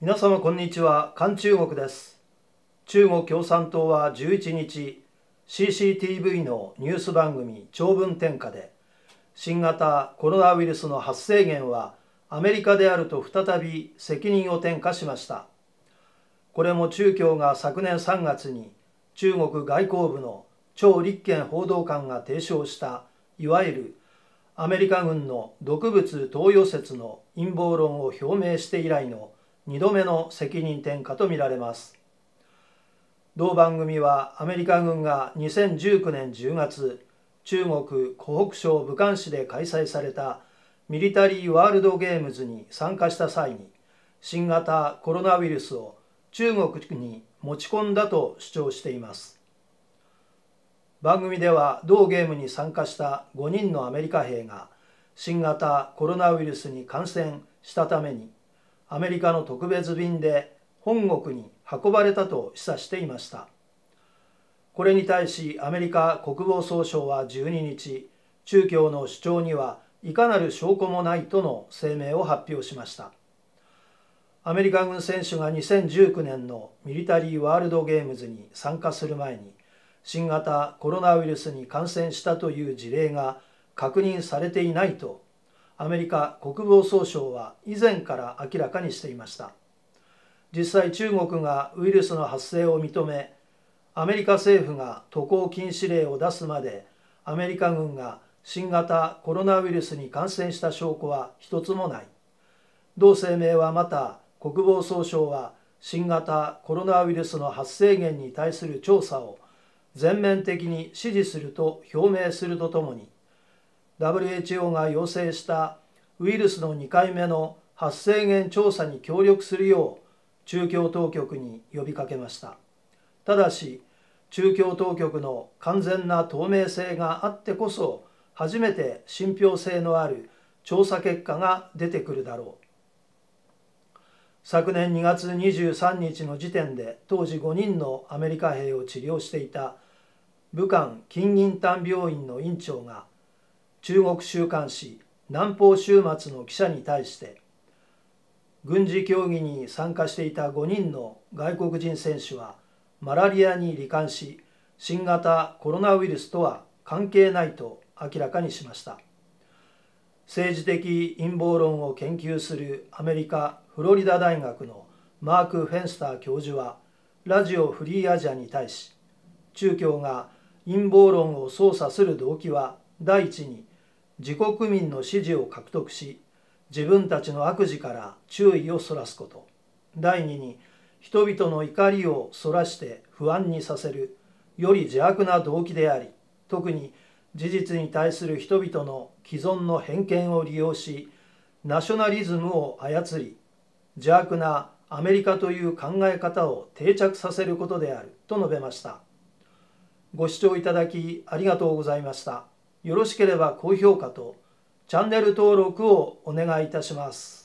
皆様こんにちは。韓中国です。中国共産党は11日 CCTV のニュース番組長文天下で新型コロナウイルスの発生源はアメリカであると再び責任を転嫁しました。これも中共が昨年3月に中国外交部の張立憲報道官が提唱したいわゆるアメリカ軍の毒物投与説の陰謀論を表明して以来の2度目の責任転嫁とみられます。同番組はアメリカ軍が2019年10月中国湖北省武漢市で開催されたミリタリーワールドゲームズに参加した際に新型コロナウイルスを中国に持ち込んだと主張しています。番組では同ゲームに参加した5人のアメリカ兵が新型コロナウイルスに感染したためにアメリカの特別便で本国に運ばれたと示唆していました。これに対しアメリカ国防総省は12日中共の主張にはいかなる証拠もないとの声明を発表しました。アメリカ軍選手が2019年のミリタリーワールドゲームズに参加する前に新型コロナウイルスに感染したという事例が確認されていないとアメリカ国防総省は以前から明らかにしていました。実際中国がウイルスの発生を認めアメリカ政府が渡航禁止令を出すまでアメリカ軍が新型コロナウイルスに感染した証拠は一つもない。同声明はまた国防総省は新型コロナウイルスの発生源に対する調査を全面的に支持すると表明するとともに WHO が要請したウイルスの2回目の発生源調査に協力するよう中共当局に呼びかけました。ただし中共当局の完全な透明性があってこそ初めて信憑性のある調査結果が出てくるだろう。昨年2月23日の時点で当時5人のアメリカ兵を治療していた武漢金銀丹病院の院長が中国週刊誌南方週末の記者に対して軍事競技に参加していた5人の外国人選手はマラリアに罹患し新型コロナウイルスとは関係ないと明らかにしました。政治的陰謀論を研究するアメリカフロリダ大学のマーク・フェンスター教授はラジオフリーアジアに対し中共が陰謀論を操作する動機は第一に自国民の支持を獲得し自分たちの悪事から注意をそらすこと。第二に人々の怒りをそらして不安にさせるより邪悪な動機であり特に事実に対する人々の既存の偏見を利用しナショナリズムを操り邪悪なアメリカという考え方を定着させることであると述べました。ご視聴いただきありがとうございました。よろしければ高評価とチャンネル登録をお願いいたします。